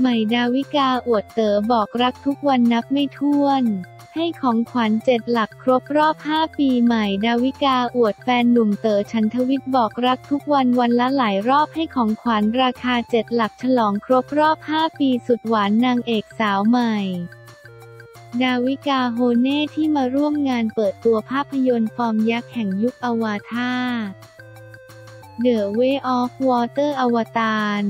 ใหม่ดาวิกาอวดเต๋อบอกรักทุกวันนับไม่ถ้วน ให้ของขวัญเจ็ดหลักครบรอบ 5 ปีใหม่ดาวิกาอวดแฟนหนุ่มเต๋อฉันทวิชช์บอกรักทุกวันวันละหลายรอบให้ของขวัญราคาเจ็ดหลักฉลองครบรอบ 5 ปีสุดหวานนางเอกสาวใหม่ ดาวิกาโฮร์เน่ที่มาร่วมงานเปิดตัวภาพยนตร์ฟอร์มยักษ์แห่งยุคอวตาร The Way of Water อวตาร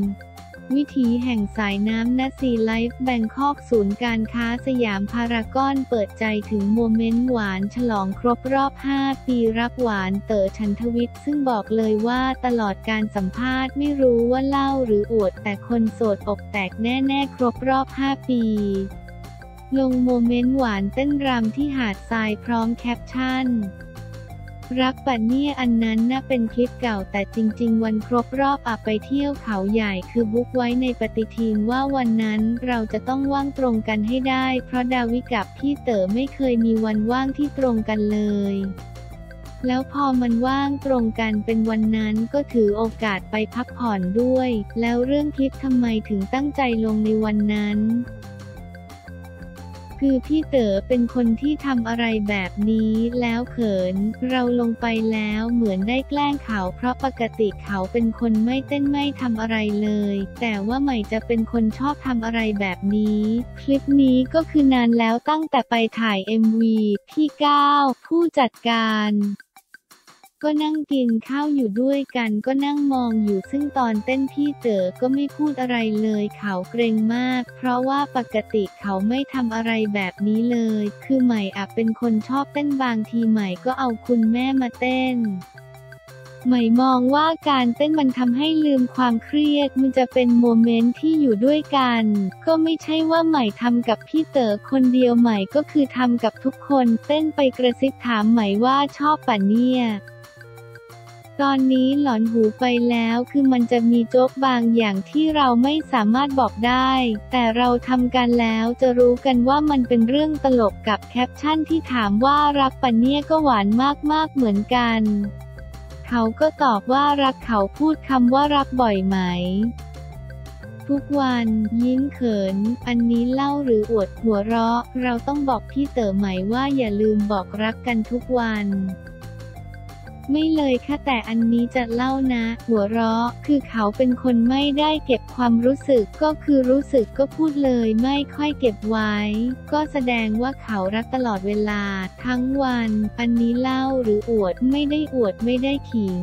วิถีแห่งสายน้ำณ ซีไลฟ์แบงคอกศูนย์การค้าสยามพารากอนเปิดใจถึง moment หวานฉลองครบรอบ 5 ปีรักหวานเต๋อฉันทวิชช์ซึ่งบอกเลยว่าตลอดการสัมภาษณ์ไม่รู้ว่าเล่าหรืออวดแต่คนโสดอกแตกแน่ ๆ ครบรอบ 5 ปี ลง moment หวานเต้นรำที่หาดทรายพร้อมแคปชั่น รักปันเนี่ยอันนั้นน่ะเป็นคลิปเก่าแต่จริง ๆ วันครบรอบอะไปเที่ยวเขาใหญ่คือบุ๊กไว้ในปฏิทินว่าวันนั้นเราจะต้องว่างตรงกันให้ได้ เพราะดาวิกับพี่เต๋อไม่เคยมีวันว่างที่ตรงกันเลยแล้วพอมันว่างตรงกันเป็นวันนั้นก็ถือโอกาสไปพักผ่อนด้วย แล้วเรื่องคลิปทำไมถึงตั้งใจลงในวันนั้น คือพี่เต๋อเป็นคนที่ทำอะไรแบบนี้แล้วเขิน เราลงไปแล้วเหมือนได้แกล้งเขา เพราะปกติเขาเป็นคนไม่เต้นไม่ทำอะไรเลย แต่ว่าใหม่จะเป็นคนชอบทำอะไรแบบนี้ คลิปนี้ก็คือนานแล้วตั้งแต่ไปถ่าย MV พี่ก้าวผู้จัดการ ก็นั่งกินข้าวอยู่ด้วยกันก็นั่งมองอยู่ซึ่งตอนเต้นพี่เต๋อก็ไม่พูดอะไรเลยเขาเกรงมาก เพราะว่าปกติเขาไม่ทำอะไรแบบนี้เลย คือใหม่อะเป็นคนชอบเต้นบางทีใหม่ก็เอาคุณแม่มาเต้นใหม่มองว่าการเต้นมันทำให้ลืมความเครียด มันจะเป็นโมเมนต์ที่อยู่ด้วยกัน ก็ไม่ใช่ว่าใหม่ทำกับพี่เต๋อคนเดียวใหม่ก็คือทำกับทุกคน เต้นไปกระซิบถามใหม่ว่าชอบป่ะเนี่ย ตอนนี้หลอนหูไปแล้วคือมันจะมีโจ๊กบางอย่างที่เราไม่สามารถบอกได้ แต่เราทำกันแล้วจะรู้กันว่ามันเป็นเรื่องตลกกับแคปชั่นที่ถามว่ารักปะเนี่ยก็หวานมากๆเหมือนกัน เขาก็ตอบว่ารักเขาพูดคำว่ารักบ่อยไหม ทุกวันยิ้มเขิน อันนี้เล่าหรืออวดหัวเราะ เราต้องบอกพี่เต๋อไหมว่าอย่าลืมบอกรักกันทุกวัน ไม่เลยค่ะแต่อันนี้จะเล่านะ หัวเราะ คือเขาเป็นคนไม่ได้เก็บความรู้สึกก็คือรู้สึกก็พูดเลยไม่ค่อยเก็บไว้ ก็แสดงว่าเขารักตลอดเวลา ทั้งวัน อันนี้เล่าหรืออวดไม่ได้อวดไม่ได้ขิง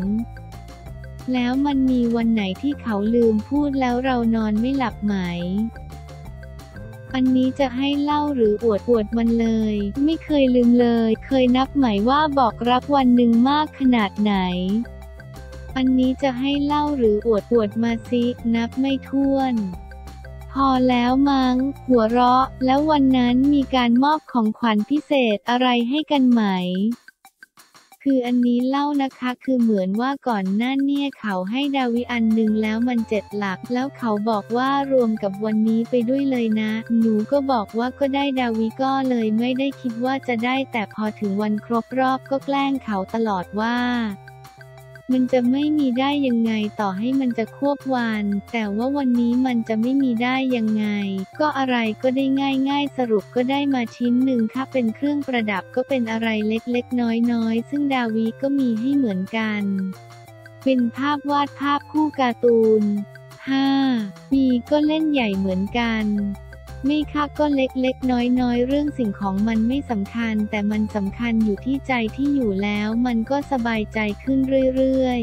แล้วมันมีวันไหนที่เขาลืมพูดแล้วเรานอนไม่หลับไหม อันนี้จะให้เล่าหรืออวดอวดมันเลย ไม่เคยลืมเลย เคยนับไหมว่าบอกรักวันหนึ่งมากขนาดไหน อันนี้จะให้เล่าหรืออวดอวดมาซิ นับไม่ถ้วนพอแล้วมัง้ง หัวเราะ แล้ววันนั้นมีการมอบของขวัญพิเศษอะไรให้กันไหม คืออันนี้เล่านะคะคือเหมือนว่าก่อนหน้าเนี่ยเขาให้ดาวิอันหนึ่งแล้วมันเจ็ดหลัก แล้วเขาบอกว่ารวมกับวันนี้ไปด้วยเลยนะ หนูก็บอกว่าก็ได้ดาวิก็เลยไม่ได้คิดว่าจะได้แต่พอถึงวันครบรอบก็แกล้งเขาตลอดว่า มันจะไม่มีได้ยังไงต่อให้มันจะควบวัน แต่ว่าวันนี้มันจะไม่มีได้ยังไง ก็อะไรก็ได้ง่ายๆสรุปก็ได้มาชิ้นหนึ่งค่ะเป็นเครื่องประดับก็เป็นอะไรเล็กๆ น้อยๆ ซึ่งดาวีก็มีให้เหมือนกัน เป็นภาพวาดภาพคู่การ์ตูน 5. ปีก็เล่นใหญ่เหมือนกัน ไม่ค่ะก็เล็กๆ น้อยๆ เรื่องสิ่งของมันไม่สำคัญ แต่มันสำคัญอยู่ที่ใจที่อยู่แล้ว มันก็สบายใจขึ้นเรื่อย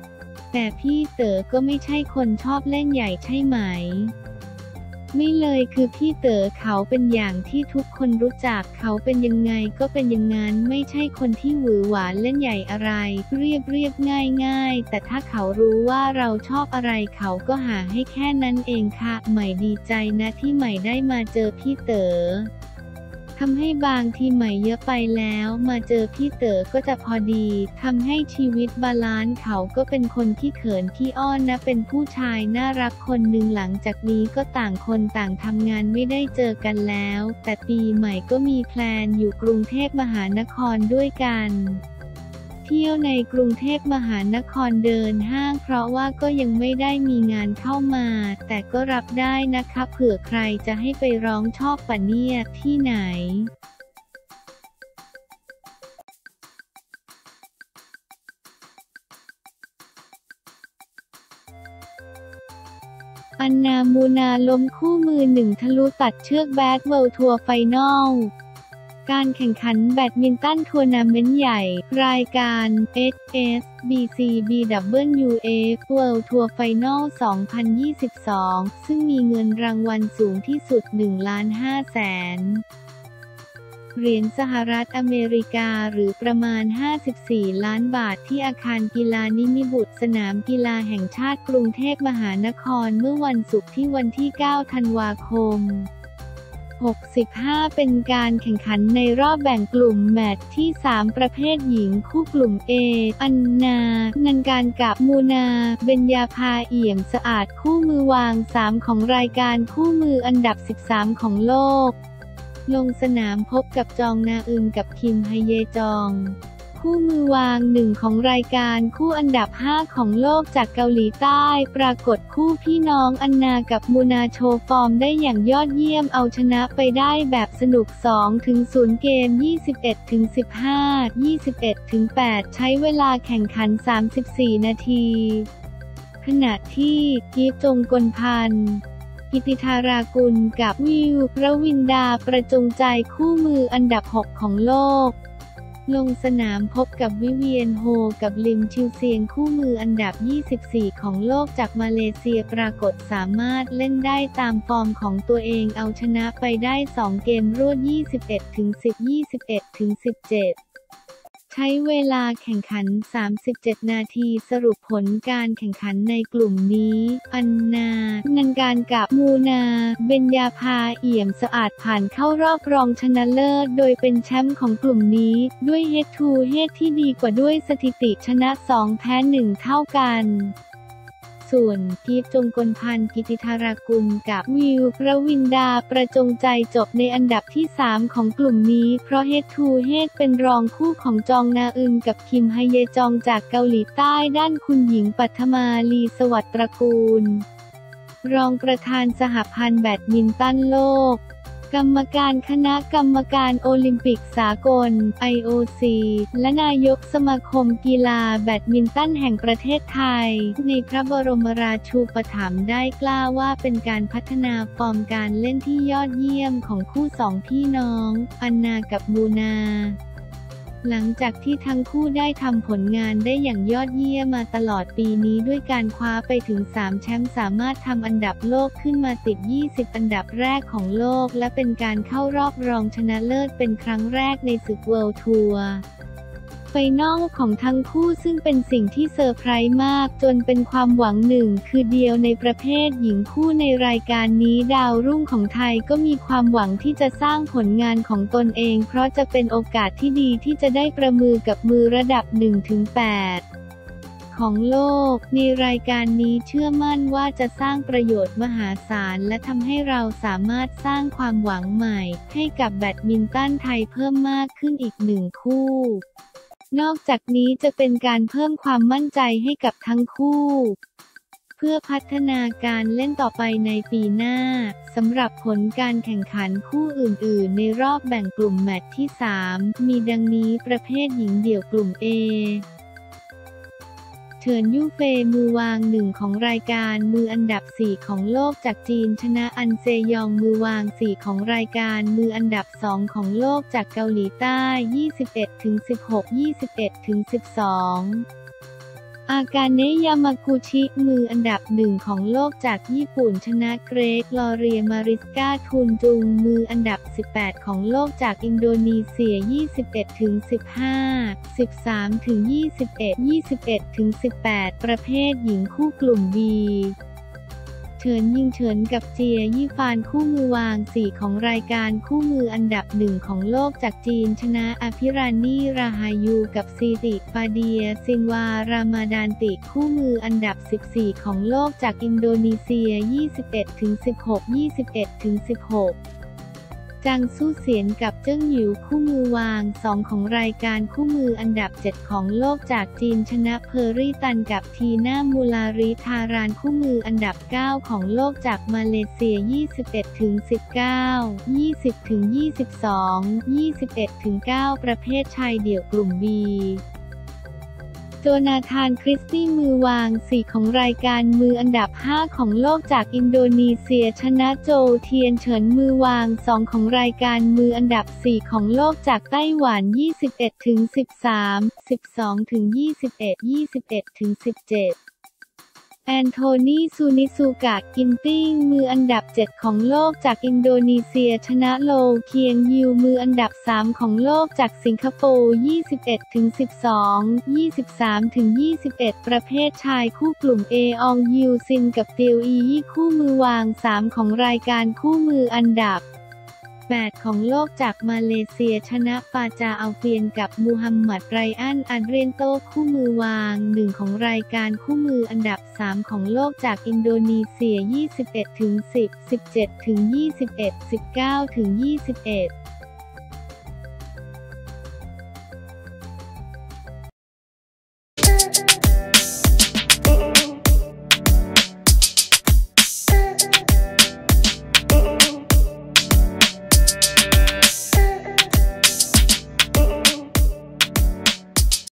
ๆ แต่พี่เต๋อก็ไม่ใช่คนชอบเล่นใหญ่ใช่ไหม ไม่เลยคือพี่เต๋อเขาเป็นอย่างที่ทุกคนรู้จักเขาเป็นยังไงก็เป็นอย่างนั้นไม่ใช่คนที่หวือหวาเล่นใหญ่อะไร เรียบเรียบง่ายง่ายแต่ถ้าเขารู้ว่าเราชอบอะไรเขาก็หาให้แค่นั้นเองค่ะ ใหม่ดีใจนะที่ใหม่ได้มาเจอพี่เต๋อ ทำให้บางทีใหม่เยอะไปแล้ว มาเจอพี่เต๋อก็จะพอดีทำให้ชีวิต balance เขาก็เป็นคนที่เขินที่อ้อนนะ เป็นผู้ชายน่ารักคนหนึ่งหลังจากนี้ก็ต่างคนต่างทำงานไม่ได้เจอกันแล้ว แต่ปีใหม่ก็มี plan อยู่กรุงเทพมหานครด้วยกัน ที่ยวในกรุงเทพมหานครเดินห้างเพราะว่าก็ยังไม่ได้มีงานเข้ามา แต่ก็รับได้นะคะเผื่อใครจะให้ไปร้องชอบปะเนี่ยที่ไหนอันนามูนาล้มคู่มือหนึ่งทะลุตัดเชือกแบดเวิลด์ทัวร์ไฟนอล การแข่งขันแบดมินตันทัวร์นาเมนต์ใหญ่ รายการ HSBC BWF World Tour Final 2022 ซึ่งมีเงินรางวัลสูงที่สุด1ล้าน5แสนเหรียญสหรัฐอเมริกาหรือประมาณ 54 ล้านบาทที่อาคารกีฬานิมิบุตรสนามกีฬาแห่งชาติกรุงเทพมหานครเมื่อวันศุกร์ที่วันที่ 9 ธันวาคม 65 เป็นการแข่งขันในรอบแบ่งกลุ่มแมตช์ที่ 3 ประเภทหญิงคู่กลุ่ม A อันนา นันการกับมูนา เบญญาภาเอี่ยมสะอาดคู่มือวาง 3 ของรายการคู่มืออันดับ 13 ของโลก ลงสนามพบกับจองนาอึนกับคิมไฮเยจอง คู่มือวางหนึ่งของรายการคู่อันดับ 5 ของโลกจากเกาหลีใต้ ปรากฏคู่พี่น้องอันนากับมูนาโชฟอร์มได้อย่างยอดเยี่ยมเอาชนะไปได้แบบสนุก 2 ถึง 0 เกม 21 ถึง 15 21 ถึง 8 ใช้เวลาแข่งขัน 34 นาที ขณะที่กีจงกลพันธ์กิติธารากุลกับวิวระวินดาประจงใจคู่มืออันดับ 6 ของโลก ลงสนามพบกับวิเวียนโฮกับลิมชิวเซียงคู่มืออันดับ 24 ของโลกจากมาเลเซียปรากฏสามารถเล่นได้ตามฟอร์มของตัวเองเอาชนะไปได้ 2 เกมรวด 21-10 21-17 ใช้เวลาแข่งขัน 37 นาทีสรุปผลการแข่งขันในกลุ่มนี้ อันนา นันการกับมูนา เบญญาภาเอี่ยมสะอาดผ่านเข้ารอบรองชนะเลิศ โดยเป็นแชมป์ของกลุ่มนี้ ด้วย head to head ที่ดีกว่าด้วยสถิติชนะ 2 แพ้ 1 เท่ากัน ส่วนกีฟจงกลพันธ์กิติธรากุลกับวิวรวินดาประจงใจจบในอันดับที่ 3 ของกลุ่มนี้ เพราะ head to head เป็นรองคู่ของจองนาอึนกับคิมฮเยจองจากเกาหลีใต้ด้านคุณหญิงปัทมาลีสวัสดิ์ตระกูล รองประธานสหพันธ์แบดมินตันโลก กรรมการคณะกรรมการโอลิมปิกสากล IOC และนายกสมาคมกีฬาแบดมินตันแห่งประเทศไทย ในพระบรมราชูปถัมภ์ได้กล่าวว่าเป็นการพัฒนาฟอร์มการเล่นที่ยอดเยี่ยมของคู่สองพี่น้อง อันนากับบูนา หลังจากที่ทั้งคู่ได้ทำผลงานได้อย่างยอดเยี่ยมมาตลอดปีนี้ด้วยการคว้าไปถึง 3 แชมป์สามารถทำอันดับโลกขึ้นมาติด 20 อันดับแรกของโลก และเป็นการเข้ารอบรองชนะเลิศเป็นครั้งแรกในศึก World Tour Final ของทั้งคู่ซึ่งเป็นสิ่งที่เซอร์ไพรส์มาก จนเป็นความหวังหนึ่งคือเดียวในประเภทหญิงคู่ในรายการนี้ดาวรุ่งของไทยก็มีความหวังที่จะสร้างผลงานของตนเอง เพราะจะเป็นโอกาสที่ดีที่จะได้ประมือกับมือระดับ 1-8ของโลกในรายการนี้เชื่อมั่นว่าจะสร้างประโยชน์มหาศาล และทำให้เราสามารถสร้างความหวังใหม่ ให้กับแบดมินตันไทยเพิ่มมากขึ้นอีกหนึ่งคู่ นอกจากนี้จะเป็นการเพิ่มความมั่นใจให้กับทั้งคู่เพื่อพัฒนาการเล่นต่อไปในปีหน้า สำหรับผลการแข่งขันคู่อื่น ๆ ในรอบแบ่งกลุ่มแมตช์ที่ 3 มีดังนี้ประเภทหญิงเดี่ยวกลุ่ม A เฉินยู่เฟยมือวางหนึ่งของรายการมืออันดับ 4 ของโลกจากจีนชนะอันเซยองมือวาง 4 ของรายการมืออันดับ 2 ของโลกจากเกาหลีใต้ 21-16 21-12 อาการเนยามากุชิมืออันดับหนึ่งของโลกจากญี่ปุ่นชนะเกรกลอเรียมาริสกาทุนจุงมืออันดับ 18 ของโลกจากอินโดนีเซีย 21 ถึง 15 13 ถึง 21 21 ถึง 18 ประเภทหญิงคู่กลุ่ม B เฉินยิงเฉินกับเจียยี่ฟานคู่มือวางสี่ของรายการคู่มืออันดับหนึ่งของโลกจากจีนชนะอภิรานีราฮายูกับซีติปาเดียซินวารามาดานติคู่มืออันดับ 14 ของโลกจากอินโดนีเซีย 21-16 21-16 จางสู้เสียนกับเจิ้งหยิวคู่มือวางสองของรายการคู่มืออันดับ 7 ของโลกจากจีนชนะเพอร์รี่ตันกับทีน่ามูลาริทารานคู่มืออันดับ 9 ของโลกจากมาเลเซีย 21 ถึง 19 20 ถึง 22 21 ถึง 9 ประเภทชายเดี่ยวกลุ่ม B โจนาธานคริสตี้มือวาง 4 ของรายการมืออันดับ 5 ของโลกจากอินโดนีเซียชนะโจเทียนเฉินมือวาง 2 ของรายการมืออันดับ 4 ของโลกจากไต้หวัน 21 ถึง 13 12 ถึง 21 21 ถึง 17 แอนโทนีซูนิซูกะกินติ้ง มืออันดับ 7 ของโลกจากอินโดนีเซียชนะโลเคียงยิวมืออันดับ 3 ของโลกจากสิงคโปร์ 21ถึง12 23ถึง21 ประเภทชายคู่กลุ่มเออองยิวซินกับเตียวอียี่คู่มือวาง 3 ของรายการคู่มืออันดับ 8 ของโลกจากมาเลเซียชนะปาจาอัลเฟียนกับมูฮัมหมัดไรอันอันเรนโตคู่มือวางหนึ่งของรายการคู่มืออันดับ 3 ของโลกจากอินโดนีเซีย 21 ถึง 10 17 ถึง 21 19 ถึง 21